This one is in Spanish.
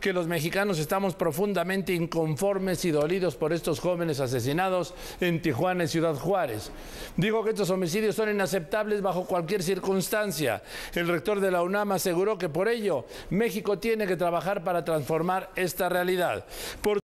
que los mexicanos estamos profundamente inconformes y dolidos por estos jóvenes asesinados en Tijuana y Ciudad Juárez. Dijo que estos homicidios son inaceptables bajo cualquier circunstancia. El rector de la UNAM aseguró que por ello México tiene que trabajar para transformar esta realidad.